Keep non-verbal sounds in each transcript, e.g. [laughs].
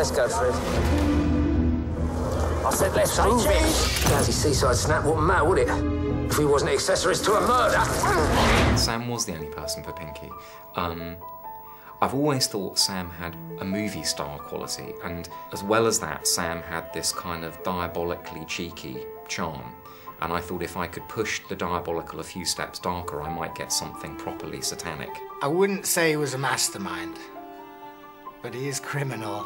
Let's go, Fred. I said let's move it. Lousy seaside snap wouldn't matter, would it? If we wasn't accessories to a murder. Sam was the only person for Pinky. Um, I've always thought Sam had a movie star quality, and as well as that, Sam had this kind of diabolically cheeky charm. And I thought if I could push the diabolical a few steps darker, I might get something properly satanic. I wouldn't say he was a mastermind, but he is criminal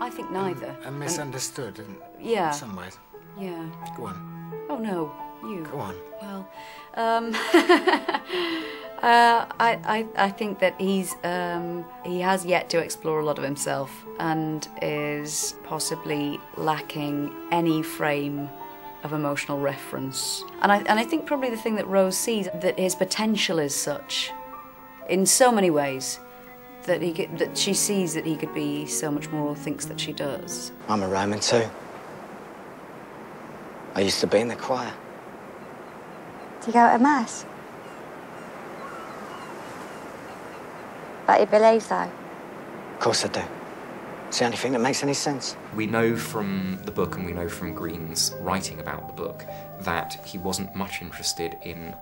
I think neither. and misunderstood in Yeah. some ways. Yeah. Go on, Oh no, you. go on. Well, um, [laughs] uh, I, I, I think that he's um, he has yet to explore a lot of himself and is possibly lacking any frame of emotional reference. And I, and I think probably the thing that Rose sees that his potential is such, in so many ways, that he could, that she sees that he could be so much more. Thinks that she does. I'm a Roman too. I used to be in the choir. Do you go to mass? But he believes though. Of course I do. It's the only thing that makes any sense. We know from the book and we know from Greene's writing about the book that he wasn't much interested in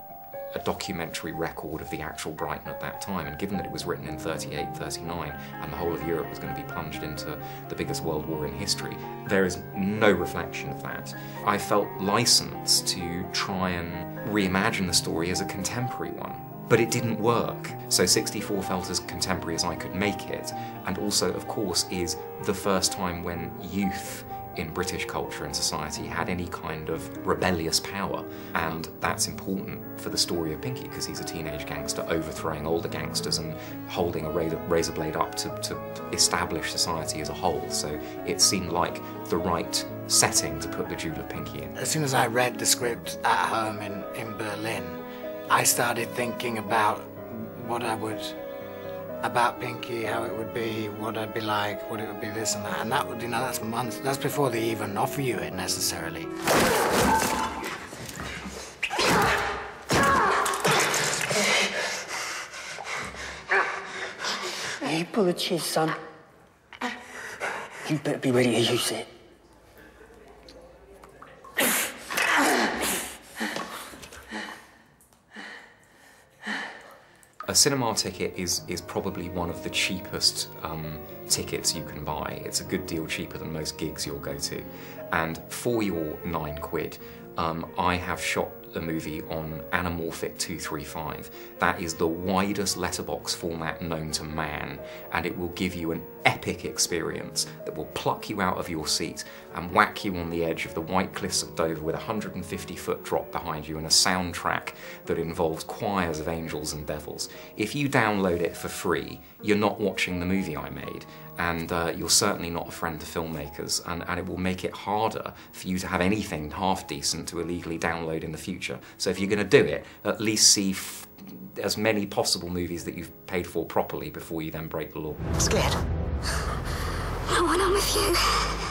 a documentary record of the actual Brighton at that time. And given that it was written in 38, 39, and the whole of Europe was going to be plunged into the biggest world war in history, there is no reflection of that. I felt licensed to try and reimagine the story as a contemporary one. But it didn't work. So 64 felt as contemporary as I could make it, and also, of course, is the first time when youth in British culture and society had any kind of rebellious power. And that's important for the story of Pinky because he's a teenage gangster overthrowing older gangsters and holding a razor, blade up to, to establish society as a whole. So it seemed like the right setting to put the Jewel of Pinky in. As soon as I read the script at home in, in Berlin, I started thinking about what I would, about Pinky, how it would be, what I'd be like, what it would be this and that. And that would, you know, that's months, that's before they even offer you it necessarily. The cheese, son. You better be ready to use it. A cinema ticket is, is probably one of the cheapest um, tickets you can buy. It's a good deal cheaper than most gigs you'll go to. And for your nine quid, um, I have shot a movie on Anamorphic 235. That is the widest letterbox format known to man, and it will give you an epic experience that will pluck you out of your seat and whack you on the edge of the White Cliffs of Dover with a 150 foot drop behind you and a soundtrack that involves choirs of angels and devils. If you download it for free, you're not watching the movie I made, and uh, you're certainly not a friend to filmmakers, and, and it will make it harder for you to have anything half decent to illegally download in the future. So if you're going to do it, at least see as many possible movies that you've paid for properly before you then break the law. Scared? No one, I'm with you.